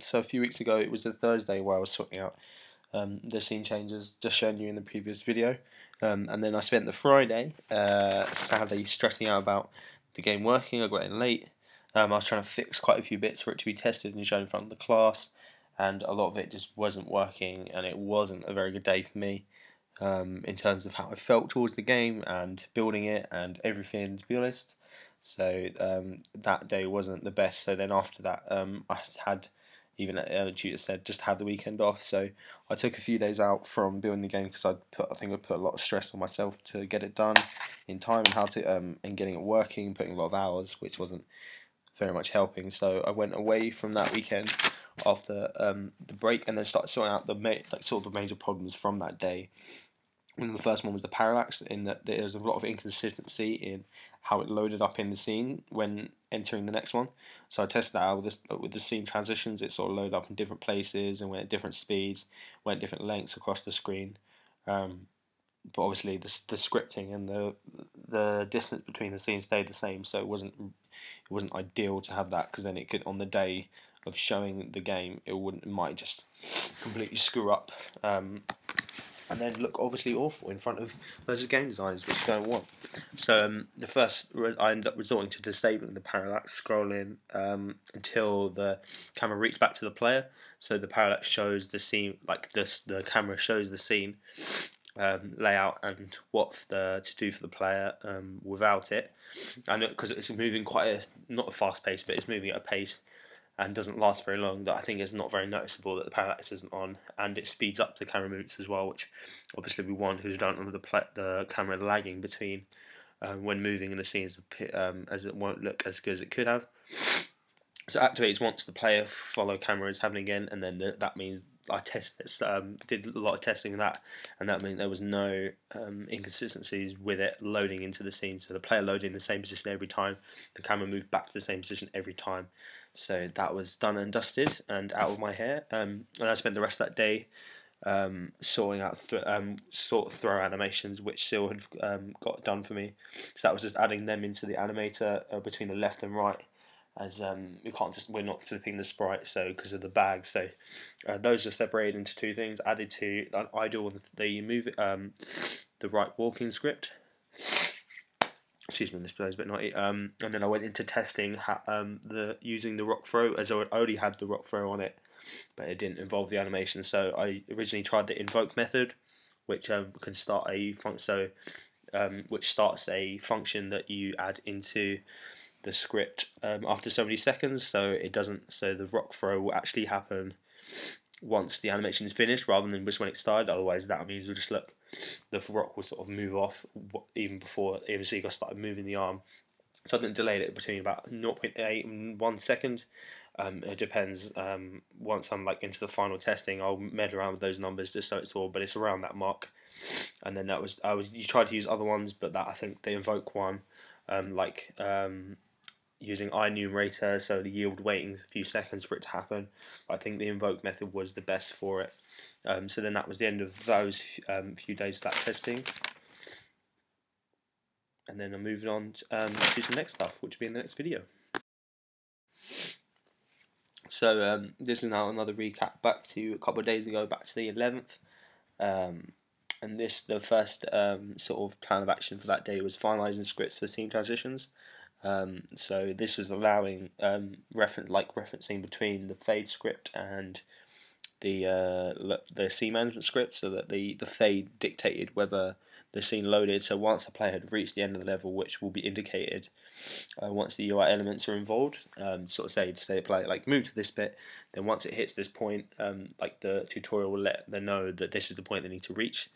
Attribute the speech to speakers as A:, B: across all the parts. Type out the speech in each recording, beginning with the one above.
A: so a few weeks ago, it was a Thursday where I was sorting out um, the scene changes, just shown you in the previous video. Um, and then I spent the Friday, uh, sadly, stressing out about the game working. I got in late. Um, I was trying to fix quite a few bits for it to be tested and shown in front of the class, and a lot of it just wasn't working, and it wasn't a very good day for me um, in terms of how I felt towards the game and building it and everything, to be honest. So um, that day wasn't the best. So then after that, um, I had even uh, tutor said just have the weekend off. So I took a few days out from building the game because I put I think I put a lot of stress on myself to get it done in time and how to um, and getting it working, putting a lot of hours, which wasn't very much helping. So I went away from that weekend after um, the break and then started sorting out the like sort of the major problems from that day. Of the first one was the parallax, in that there was a lot of inconsistency in how it loaded up in the scene when entering the next one. So I tested that out with, this, with the scene transitions. It sort of loaded up in different places and went at different speeds, went different lengths across the screen. Um, but obviously the, the scripting and the the distance between the scenes stayed the same, so it wasn't it wasn't ideal to have that because then it could on the day of showing the game it wouldn't it might just completely screw up um, and then look obviously awful in front of loads of game designers, which you don't want. So um, the first, I ended up resorting to disabling the parallax scrolling um, until the camera reached back to the player. So the parallax shows the scene, like this, the camera shows the scene um, layout and what the to do for the player um, without it. And because it's moving quite a not a fast pace, but it's moving at a pace and doesn't last very long that I think is not very noticeable that the parallax isn't on and it speeds up the camera movements as well which obviously we want because we don't want the, the camera lagging between um, when moving in the scenes um, as it won't look as good as it could have. So activates once the player follow camera is happening again and then the, that means I tested um, did a lot of testing of that and that meant there was no um, inconsistencies with it loading into the scene so the player loaded in the same position every time the camera moved back to the same position every time so that was done and dusted and out of my hair. Um, and I spent the rest of that day um, sorting out th um, sort of throw animations, which Sil had um, got done for me. So that was just adding them into the animator uh, between the left and right, as um, we can't just we're not flipping the sprite, so because of the bag. So uh, those are separated into two things. Added to I the move um, the right walking script excuse me, this plays a bit naughty. Um, and then I went into testing ha- um, the using the rock throw as I already had the rock throw on it, but it didn't involve the animation. So I originally tried the invoke method, which um, can start a function. So um, which starts a function that you add into the script um, after so many seconds. So it doesn't. So the rock throw will actually happen once the animation is finished, rather than just when it started. Otherwise, that means you'll just look the rock will sort of move off even before even Seagull started moving the arm. So I think delayed it between about 0.8 and 1 second. Um, it depends. Um, once I'm like into the final testing, I'll meddle around with those numbers just so it's all, but it's around that mark. And then that was I was you tried to use other ones, but that I think they invoke one, um, like um, using IEnumerator, so the yield waiting a few seconds for it to happen. I think the invoke method was the best for it. Um, so then that was the end of those um, few days of that testing. And then I'm moving on to, um, to next stuff, which will be in the next video. So um, this is now another recap back to a couple of days ago, back to the 11th. Um, and this, the first um, sort of plan of action for that day was finalising scripts for scene transitions. Um, so this was allowing um, reference like referencing between the fade script and the uh, the scene management script, so that the the fade dictated whether the scene loaded. So once a player had reached the end of the level, which will be indicated uh, once the UI elements are involved, um, sort of say to say play like move to this bit. Then once it hits this point, um, like the tutorial will let them know that this is the point they need to reach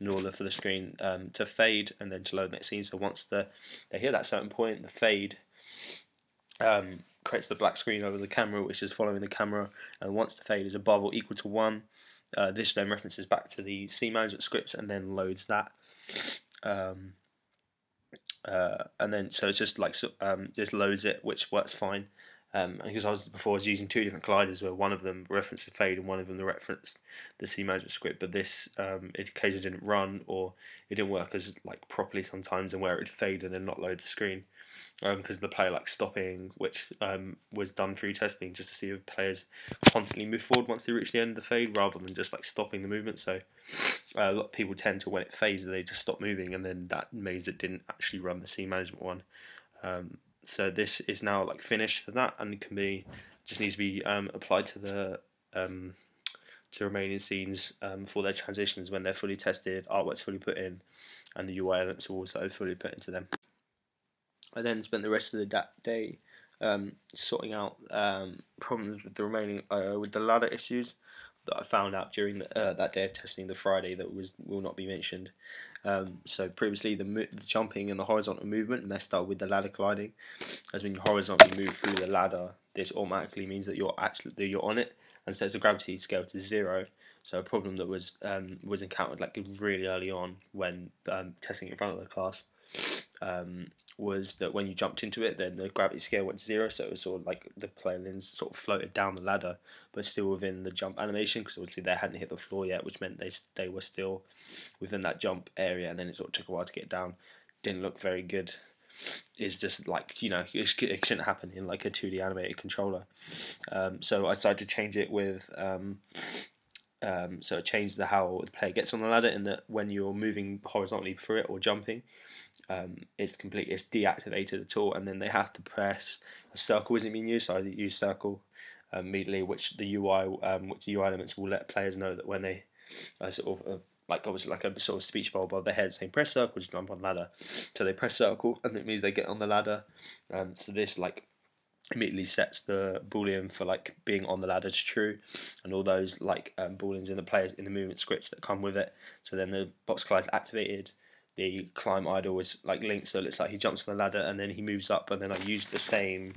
A: in order for the screen um, to fade and then to load the next scene. So once the they hit that certain point, the fade um, creates the black screen over the camera, which is following the camera. And once the fade is above or equal to one, uh, this then references back to the scene management scripts and then loads that. Um, uh, and then so it's just like um, just loads it, which works fine. Um, because I was before I was using two different colliders where one of them referenced the fade and one of them referenced the scene management script, but this um, it occasionally didn't run or it didn't work as like properly sometimes, and where it would fade and then not load the screen. Because um, the player like stopping, which um, was done through testing just to see if players constantly move forward once they reach the end of the fade, rather than just like stopping the movement. So uh, a lot of people tend to when it fades, they just stop moving, and then that means it didn't actually run the scene management one. Um, so this is now like finished for that, and can be just needs to be um, applied to the um, to remaining scenes um, for their transitions when they're fully tested, artwork's fully put in, and the UI elements are also fully put into them. I then spent the rest of the day um, sorting out um, problems with the remaining uh, with the ladder issues that I found out during the, uh, that day of testing, the Friday that was will not be mentioned. Um, so previously, the, the, jumping and the horizontal movement messed up with the ladder colliding, as when you horizontally move through the ladder, this automatically means that you're actually that you're on it and sets the gravity scale to zero. So a problem that was um, was encountered like really early on when um, testing in front of the class. Was that when you jumped into it, then the gravity scale went to zero, so it was sort of like the planes sort of floated down the ladder, but still within the jump animation because obviously they hadn't hit the floor yet, which meant they they were still within that jump area, and then it sort of took a while to get down. Didn't look very good. Is just like you know it shouldn't happen in like a two D animated controller. Um, so I decided to change it with. Um, um, so it changed the how the player gets on the ladder in that when you're moving horizontally through it or jumping, um, it's complete it's deactivated at all, and then they have to press a circle isn't being used. So I use circle um, immediately, which the UI um, which the UI elements will let players know that when they uh, sort of uh, like obviously like a sort of speech bubble above their head saying press circle to jump on ladder. So they press circle, and it means they get on the ladder. Um, so this like immediately sets the boolean for like being on the ladder to true and all those like um, booleans in the players in the movement scripts that come with it so then the box collides activated the climb idle is like linked, so it looks like he jumps on the ladder and then he moves up, and then I use the same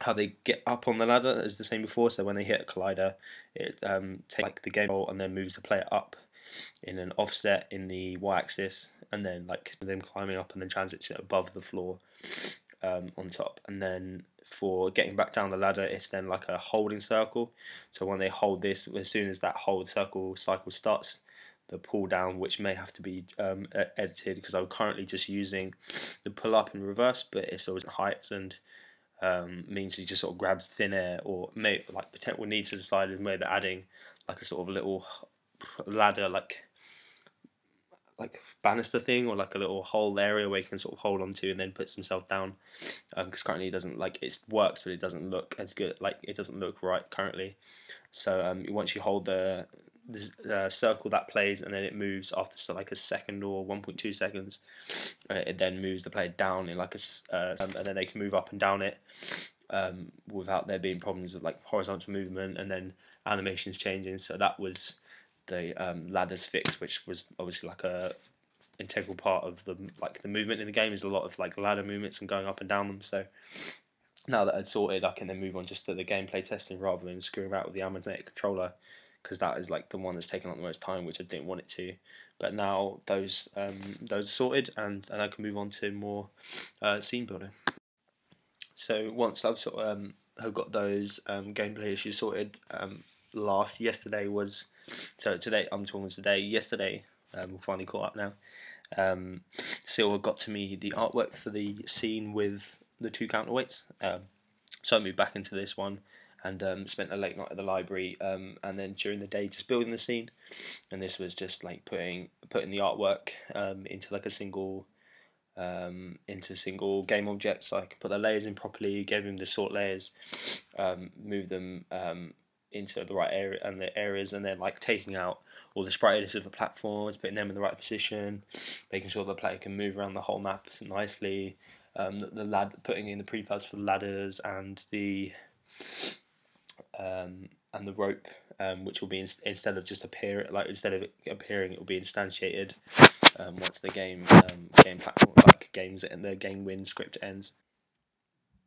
A: how they get up on the ladder as the same before. So when they hit a collider, it um, takes like the game ball and then moves the player up in an offset in the y-axis, and then like them climbing up and then transition above the floor um, on top, and then for getting back down the ladder, it's then like a holding circle. So when they hold this, as soon as that hold circle cycle starts, the pull down, which may have to be um, edited because I'm currently just using the pull up in reverse, but it's always heights and um, means he just sort of grabs thin air or may like potential needs to decide is maybe adding like a sort of little ladder like like banister thing or like a little hole area where he can sort of hold onto and then puts himself down because um, currently it doesn't like it works but it doesn't look as good like it doesn't look right currently. So um, once you hold the the uh, circle that plays and then it moves after so like a second or 1.2 seconds uh, it then moves the player down in like a uh, and then they can move up and down it um, without there being problems with like horizontal movement and then animations changing. So that was the um, ladders fix which was obviously like a integral part of the like the movement in the game is a lot of like ladder movements and going up and down them. So now that I'd sorted I can then move on just to the gameplay testing rather than screwing around with the animated controller because that is like the one that's taken up the most time, which I didn't want it to. But now those um, those are sorted, and, and I can move on to more uh, scene building. So once I've sort of um, have got those um, gameplay issues sorted, um, last yesterday was so today I'm talking today. Yesterday um, we finally caught up now. Um, Silver got to me the artwork for the scene with the two counterweights. Um, so I moved back into this one and um, spent a late night at the library um, and then during the day just building the scene. And this was just like putting putting the artwork um, into like a single um, into single game objects so I could put the layers in properly gave them the sort layers um, move them um, into the right area and the areas and then like taking out all the sprightliness of the platforms putting them in the right position making sure the player can move around the whole map nicely. The, the lad putting in the prefabs for the ladders and the um, and the rope, um, which will be in, instead of just appear like instead of appearing, it will be instantiated um, once the game um, game platform like games and the game win script ends.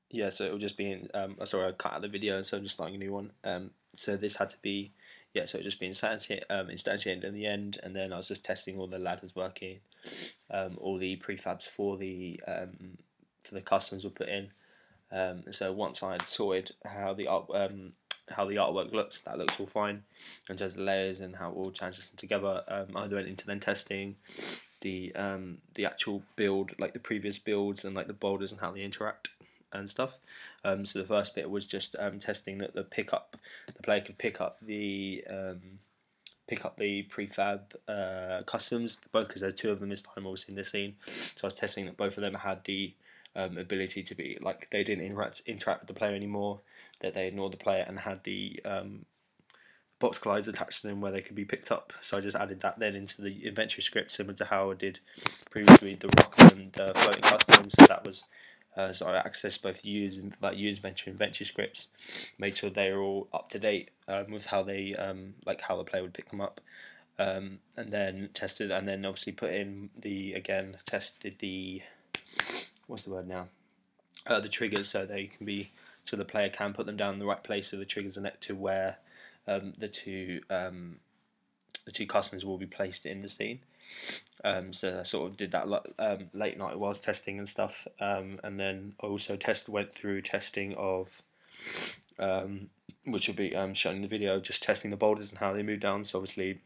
A: Yeah, so it will just be in. Um, sorry, I cut out the video, and so I'm just starting a new one. Um, so this had to be, yeah, so it just be instantiated, um, instantiated in the end, and then I was just testing all the ladders working, um, all the prefabs for the um, for the customs were put in. Um, so once I had sorted how the um, how the artwork looks. That looks all fine in terms of layers and how it all transitions together. Um, I went into then testing the um, the actual build, like the previous builds and like the boulders and how they interact and stuff. Um, so the first bit was just um, testing that the pickup, the player could pick up the um, pick up the prefab uh, customs, both because there's two of them this time, obviously in this scene. So I was testing that both of them had the um, ability to be like they didn't interact interact with the player anymore, that they ignored the player and had the um, box collides attached to them where they could be picked up. So I just added that then into the inventory script, similar to how I did previously the rock and uh, floating customs. So that was uh, so I accessed both use like use inventory inventory scripts, made sure they were all up to date um, with how they um, like how the player would pick them up. Um, and then tested, and then obviously put in the again tested the what's the word now? Uh, the triggers so they can be so the player can put them down in the right place so the triggers are next to where um, the two um, the two customers will be placed in the scene. Um, so I sort of did that um, late night whilst testing and stuff, um, and then I also test went through testing of, um, which will be um, shown in the video, just testing the boulders and how they move down. So obviously,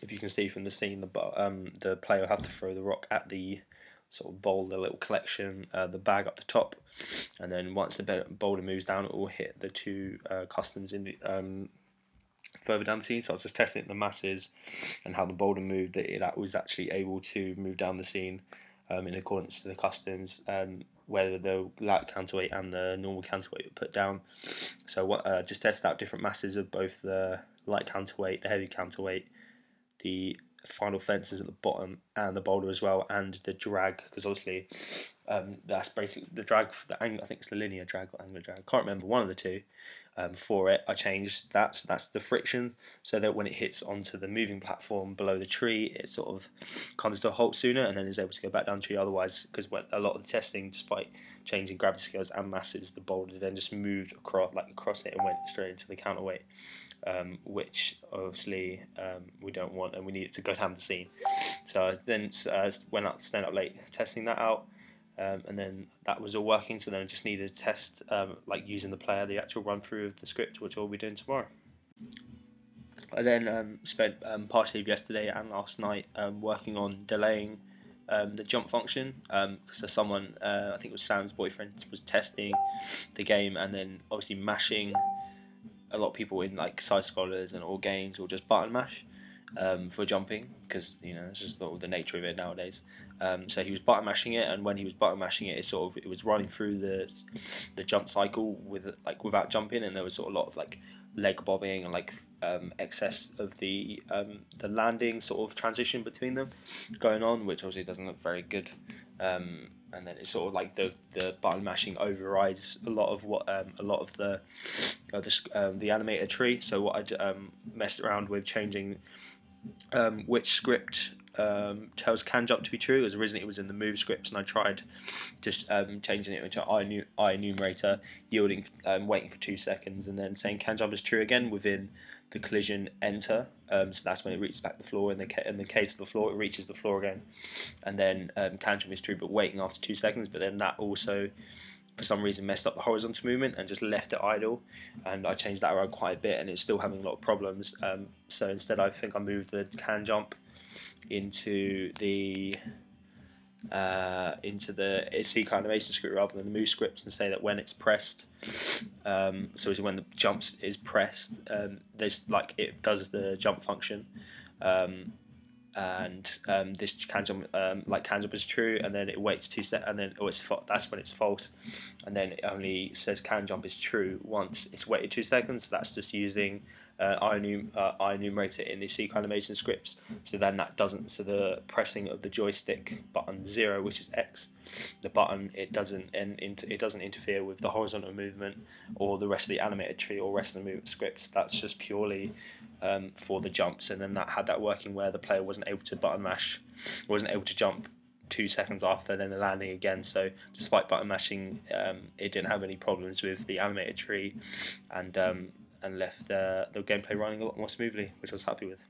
A: if you can see from the scene, the um, the player will have to throw the rock at the sort of boulder little collection, uh, the bag up the top, and then once the boulder moves down, it will hit the two uh, customs in the, um, further down the scene. So I was just testing the masses and how the boulder moved. That it was actually able to move down the scene um, in accordance to the customs, um, whether the light counterweight and the normal counterweight were put down. So what, uh, just tested out different masses of both the light counterweight, the heavy counterweight, the final fences at the bottom and the boulder as well and the drag because obviously um, that's basically the drag for the angle I think it's the linear drag or angular drag. I can't remember one of the two um, for it. I changed that so that's the friction so that when it hits onto the moving platform below the tree it sort of comes to a halt sooner and then is able to go back down the tree. Otherwise because a lot of the testing despite changing gravity scales and masses the boulder then just moved across like across it and went straight into the counterweight um, which obviously um, we don't want and we need it to go down the scene. So I then uh, went out, stand up late testing that out. Um, and then that was all working. So then I just needed to test, um, like using the player, the actual run through of the script, which we'll be doing tomorrow. I then um, spent um, partially of yesterday and last night um, working on delaying um, the jump function. Um, so someone, uh, I think it was Sam's boyfriend, was testing the game and then obviously mashing a lot of people in like side scrollers and all games will just button mash um, for jumping because you know it's just the, the nature of it nowadays. Um, so he was button mashing it, and when he was button mashing it, it sort of it was running through the the jump cycle with like without jumping, and there was sort of a lot of like leg bobbing and like um, excess of the um, the landing sort of transition between them going on, which obviously doesn't look very good. Um, and then it's sort of like the, the button mashing overrides a lot of what um, a lot of the uh, the, um, the animated tree. So what I um, messed around with changing um, which script um, tells can jump to be true. As originally it was in the move scripts, and I tried just um, changing it into I, enumerator, yielding um, waiting for two seconds, and then saying can jump is true again within the collision enter. Um, so that's when it reaches back the floor. In the in the case of the floor, it reaches the floor again, and then um, can jump is true, but waiting after two seconds. But then that also for some reason messed up the horizontal movement and just left it idle and I changed that around quite a bit and it's still having a lot of problems um, so instead I think I moved the can jump into the uh, into the seek animation script rather than the move scripts and say that when it's pressed, um, so when the jumps is pressed, um, there's like it does the jump function, um, and um, this can jump um, like can jump is true, and then it waits two seconds, and then oh it's that's when it's false, and then it only says can jump is true once it's waited two seconds. So that's just using uh, I, enum- uh, I enumerate it in the seek animation scripts. So then that doesn't. So the pressing of the joystick button zero, which is X, the button it doesn't and it doesn't interfere with the horizontal movement or the rest of the animated tree or rest of the movement scripts. That's just purely um, for the jumps. And then that had that working where the player wasn't able to button mash, wasn't able to jump two seconds after then the landing again so despite button mashing um, it didn't have any problems with the animated tree and um, and left uh, the gameplay running a lot more smoothly, which I was happy with.